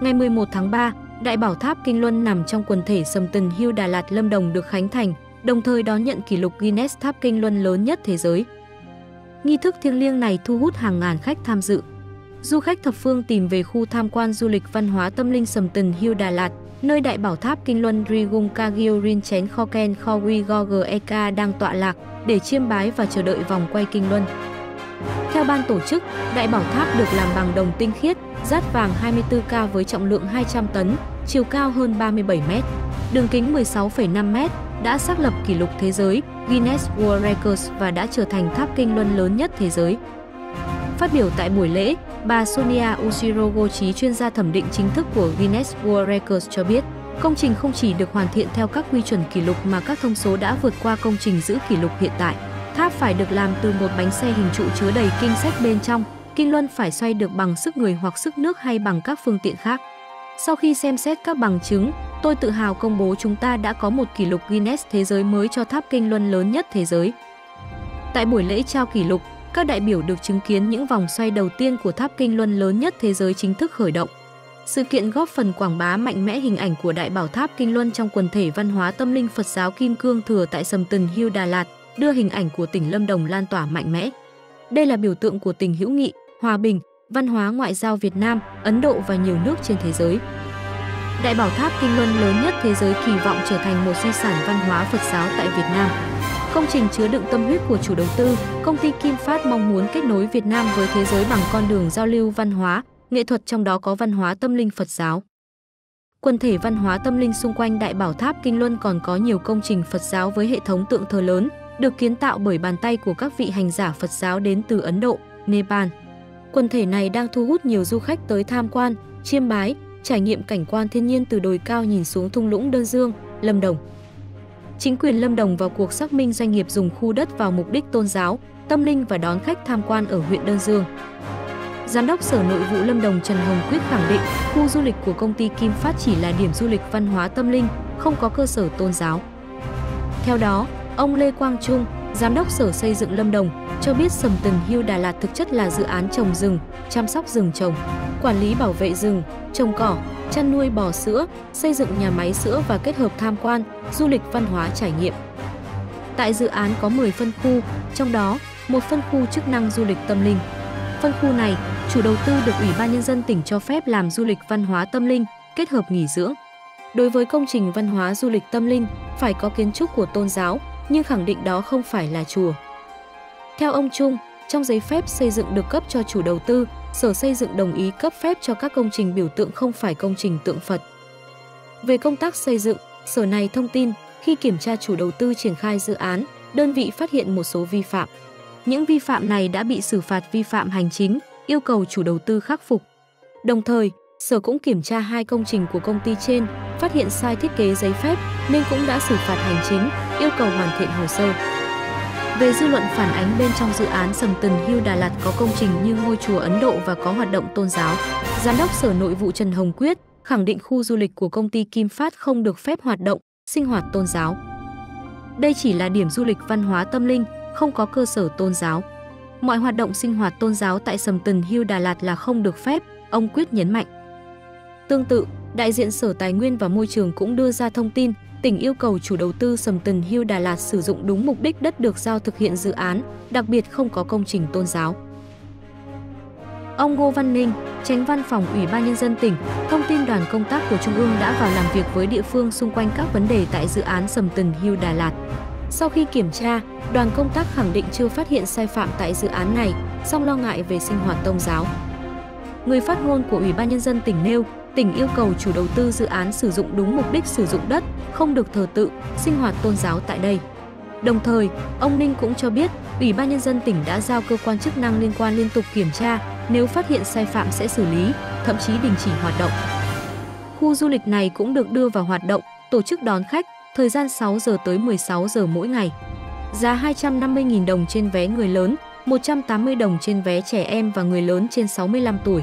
Ngày 11 tháng 3, Đại Bảo Tháp Kinh Luân nằm trong quần thể Sầm Tần Hưu Đà Lạt Lâm Đồng được khánh thành, đồng thời đón nhận kỷ lục Guinness Tháp Kinh Luân lớn nhất thế giới. Nghi thức thiêng liêng này thu hút hàng ngàn khách tham dự. Du khách thập phương tìm về khu tham quan du lịch văn hóa tâm linh Sầm Tần Hưu Đà Lạt, nơi Đại Bảo Tháp Kinh Luân Rigung Kagyo Rin Chén Khoken Khowi Goge đang tọa lạc để chiêm bái và chờ đợi vòng quay Kinh Luân. Theo ban tổ chức, Đại Bảo Tháp được làm bằng đồng tinh khiết, rát vàng 24K với trọng lượng 200 tấn, chiều cao hơn 37 m, đường kính 16,5 m, đã xác lập kỷ lục thế giới Guinness World Records và đã trở thành tháp kinh luân lớn nhất thế giới. Phát biểu tại buổi lễ, bà Sonia Ushiro Gochi, chuyên gia thẩm định chính thức của Guinness World Records cho biết, công trình không chỉ được hoàn thiện theo các quy chuẩn kỷ lục mà các thông số đã vượt qua công trình giữ kỷ lục hiện tại. Tháp phải được làm từ một bánh xe hình trụ chứa đầy kinh sách bên trong, kinh luân phải xoay được bằng sức người hoặc sức nước hay bằng các phương tiện khác. Sau khi xem xét các bằng chứng, tôi tự hào công bố chúng ta đã có một kỷ lục Guinness thế giới mới cho tháp kinh luân lớn nhất thế giới. Tại buổi lễ trao kỷ lục, các đại biểu được chứng kiến những vòng xoay đầu tiên của tháp kinh luân lớn nhất thế giới chính thức khởi động. Sự kiện góp phần quảng bá mạnh mẽ hình ảnh của Đại Bảo Tháp Kinh Luân trong quần thể văn hóa tâm linh Phật giáo Kim Cương Thừa tại Sầm Tần Hưu Đà Lạt, đưa hình ảnh của tỉnh Lâm Đồng lan tỏa mạnh mẽ. Đây là biểu tượng của tình hữu nghị, hòa bình, văn hóa ngoại giao Việt Nam, Ấn Độ và nhiều nước trên thế giới. Đại Bảo Tháp Kinh Luân lớn nhất thế giới kỳ vọng trở thành một di sản văn hóa Phật giáo tại Việt Nam. Công trình chứa đựng tâm huyết của chủ đầu tư, công ty Kim Phát mong muốn kết nối Việt Nam với thế giới bằng con đường giao lưu văn hóa, nghệ thuật trong đó có văn hóa tâm linh Phật giáo. Quần thể văn hóa tâm linh xung quanh Đại Bảo Tháp Kinh Luân còn có nhiều công trình Phật giáo với hệ thống tượng thờ lớn, được kiến tạo bởi bàn tay của các vị hành giả Phật giáo đến từ Ấn Độ, Nepal. Quần thể này đang thu hút nhiều du khách tới tham quan, chiêm bái, trải nghiệm cảnh quan thiên nhiên từ đồi cao nhìn xuống thung lũng Đơn Dương, Lâm Đồng. Chính quyền Lâm Đồng vào cuộc xác minh doanh nghiệp dùng khu đất vào mục đích tôn giáo, tâm linh và đón khách tham quan ở huyện Đơn Dương. Giám đốc Sở Nội vụ Lâm Đồng Trần Hồng Quyết khẳng định khu du lịch của công ty Kim Phát chỉ là điểm du lịch văn hóa tâm linh, không có cơ sở tôn giáo. Theo đó, ông Lê Quang Trung, Giám đốc Sở Xây dựng Lâm Đồng, cho biết Sầm Tần hưu Đà Lạt thực chất là dự án trồng rừng, chăm sóc rừng trồng, quản lý bảo vệ rừng, trồng cỏ, chăn nuôi bò sữa, xây dựng nhà máy sữa và kết hợp tham quan, du lịch văn hóa trải nghiệm. Tại dự án có 10 phân khu, trong đó một phân khu chức năng du lịch tâm linh. Phân khu này, chủ đầu tư được Ủy ban Nhân dân tỉnh cho phép làm du lịch văn hóa tâm linh, kết hợp nghỉ dưỡng. Đối với công trình văn hóa du lịch tâm linh, phải có kiến trúc của tôn giáo, nhưng khẳng định đó không phải là chùa. Theo ông Trung, trong giấy phép xây dựng được cấp cho chủ đầu tư, Sở Xây dựng đồng ý cấp phép cho các công trình biểu tượng không phải công trình tượng Phật. Về công tác xây dựng, Sở này thông tin khi kiểm tra chủ đầu tư triển khai dự án, đơn vị phát hiện một số vi phạm. Những vi phạm này đã bị xử phạt vi phạm hành chính, yêu cầu chủ đầu tư khắc phục. Đồng thời, Sở cũng kiểm tra hai công trình của công ty trên, phát hiện sai thiết kế giấy phép nên cũng đã xử phạt hành chính, yêu cầu hoàn thiện hồ sơ. Về dư luận phản ánh bên trong dự án Sầm Tần hưu Đà Lạt có công trình như ngôi chùa Ấn Độ và có hoạt động tôn giáo, Giám đốc Sở Nội vụ Trần Hồng Quyết khẳng định khu du lịch của công ty Kim Phát không được phép hoạt động, sinh hoạt tôn giáo. Đây chỉ là điểm du lịch văn hóa tâm linh, không có cơ sở tôn giáo. Mọi hoạt động sinh hoạt tôn giáo tại Sầm Tần hưu Đà Lạt là không được phép, ông Quyết nhấn mạnh. Tương tự, đại diện Sở Tài nguyên và Môi trường cũng đưa ra thông tin tỉnh yêu cầu chủ đầu tư Sầm Tần Hill Đà Lạt sử dụng đúng mục đích đất được giao thực hiện dự án, đặc biệt không có công trình tôn giáo. Ông Ngô Văn Ninh, tránh văn phòng Ủy ban Nhân dân tỉnh, thông tin đoàn công tác của Trung ương đã vào làm việc với địa phương xung quanh các vấn đề tại dự án Sầm Tần Hill Đà Lạt. Sau khi kiểm tra, đoàn công tác khẳng định chưa phát hiện sai phạm tại dự án này, song lo ngại về sinh hoạt tôn giáo. Người phát ngôn của Ủy ban Nhân dân tỉnh nêu, tỉnh yêu cầu chủ đầu tư dự án sử dụng đúng mục đích sử dụng đất, không được thờ tự, sinh hoạt tôn giáo tại đây. Đồng thời, ông Ninh cũng cho biết, Ủy ban Nhân dân tỉnh đã giao cơ quan chức năng liên quan liên tục kiểm tra, nếu phát hiện sai phạm sẽ xử lý, thậm chí đình chỉ hoạt động. Khu du lịch này cũng được đưa vào hoạt động, tổ chức đón khách, thời gian 6 giờ tới 16 giờ mỗi ngày. Giá 250.000 đồng trên vé người lớn, 180 đồng trên vé trẻ em và người lớn trên 65 tuổi.